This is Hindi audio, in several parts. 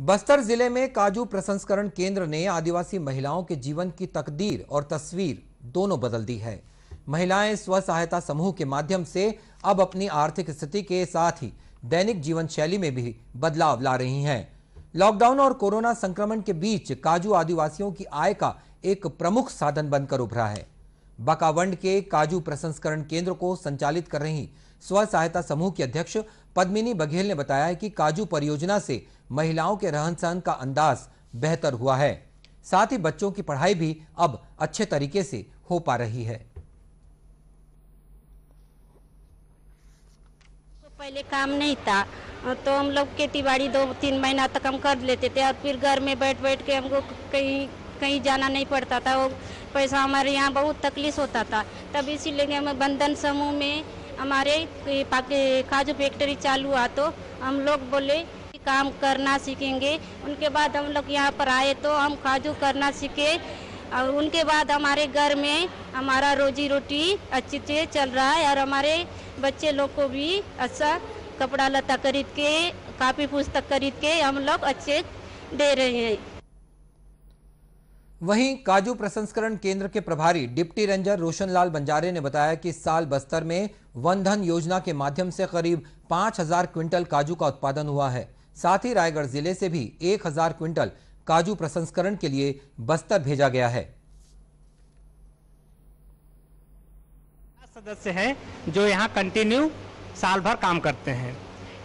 बस्तर ज़िले में काजू प्रसंस्करण केंद्र ने आदिवासी महिलाओं के जीवन की तकदीर और तस्वीर दोनों बदल दी है। महिलाएँ स्व सहायता समूह के माध्यम से अब अपनी आर्थिक स्थिति के साथ ही दैनिक जीवन शैली में भी बदलाव ला रही हैं। लॉकडाउन और कोरोना संक्रमण के बीच काजू आदिवासियों की आय का एक प्रमुख साधन बनकर उभरा है। बकावंड के काजू प्रसंस्करण केंद्र को संचालित कर रही स्व सहायता समूह की अध्यक्ष पद्मिनी बघेल ने बताया है कि काजू परियोजना से महिलाओं के रहन सहन का अंदाज बेहतर हुआ है। साथ ही बच्चों की पढ़ाई भी अब अच्छे तरीके से हो पा रही है। पहले काम नहीं था तो हम लोग खेती बाड़ी दो तीन महीना तक हम कर लेते थे, और फिर घर में बैठ बैठ के हमको कहीं कहीं जाना नहीं पड़ता था, वो पैसा हमारे यहाँ बहुत तकलीफ़ होता था। तब इसीलिए हमें बंधन समूह में हमारे काजू फैक्ट्री चालू हुआ तो हम लोग बोले काम करना सीखेंगे। उनके बाद हम लोग यहाँ पर आए तो हम काजू करना सीखे। और उनके बाद हमारे घर में हमारा रोजी रोटी अच्छी से चल रहा है और हमारे बच्चे लोग को भी अच्छा कपड़ा लता खरीद के, कापी पुस्तक खरीद के हम लोग अच्छे दे रहे हैं। वहीं काजू प्रसंस्करण केंद्र के प्रभारी डिप्टी रेंजर रोशनलाल बंजारे ने बताया कि इस साल बस्तर में वन धन योजना के माध्यम से करीब 5000 क्विंटल काजू का उत्पादन हुआ है। साथ ही रायगढ़ ज़िले से भी 1000 क्विंटल काजू प्रसंस्करण के लिए बस्तर भेजा गया है। सदस्य हैं जो यहाँ कंटिन्यू साल भर काम करते हैं।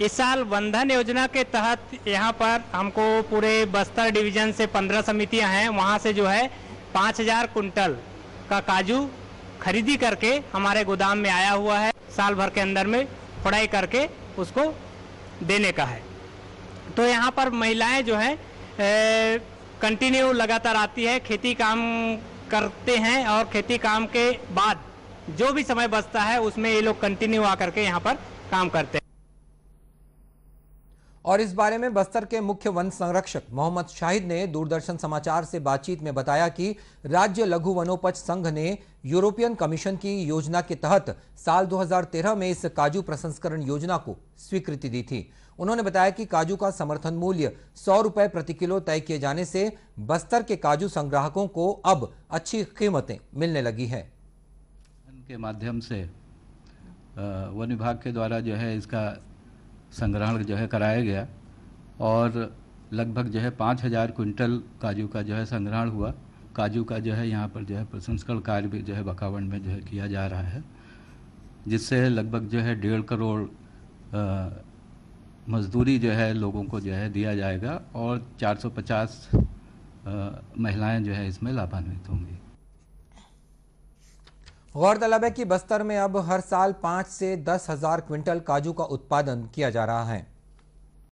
इस साल बंधन योजना के तहत यहाँ पर हमको पूरे बस्तर डिवीज़न से पंद्रह समितियाँ हैं। वहाँ से जो है पाँच हज़ार कुंटल का काजू खरीदी करके हमारे गोदाम में आया हुआ है। साल भर के अंदर में पढ़ाई करके उसको देने का है। तो यहाँ पर महिलाएँ जो है कंटिन्यू लगातार आती है। खेती काम करते हैं और खेती काम के बाद जो भी समय बचता है, उसमें ये लोग कंटिन्यू आकर के यहाँ पर काम करते हैं। और इस बारे में बस्तर के मुख्य वन संरक्षक मोहम्मद शाहिद ने दूरदर्शन समाचार से बातचीत में बताया कि राज्य लघु वनोपज संघ ने यूरोपियन कमीशन की योजना के तहत साल 2013 में इस काजू प्रसंस्करण योजना को स्वीकृति दी थी। उन्होंने बताया कि काजू का समर्थन मूल्य सौ रुपए प्रति किलो तय किए जाने से बस्तर के काजू संग्राहकों को अब अच्छी कीमतें मिलने लगी है। के माध्यम से वन विभाग के द्वारा जो है इसका संग्रहण जो है कराया गया और लगभग जो है पाँच हज़ार कुंटल काजू का जो है संग्रहण हुआ काजू का जो है यहाँ पर जो है प्रसंस्करण कार्य भी जो है बकावंड में जो है किया जा रहा है जिससे लगभग जो है डेढ़ करोड़ मजदूरी जो है लोगों को जो है दिया जाएगा और 450 महिलाएँ जो है इसमें लाभान्वित होंगी गौरतलब है कि बस्तर में अब हर साल पाँच से दस हज़ार क्विंटल काजू का उत्पादन किया जा रहा है।